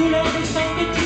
couleur des sang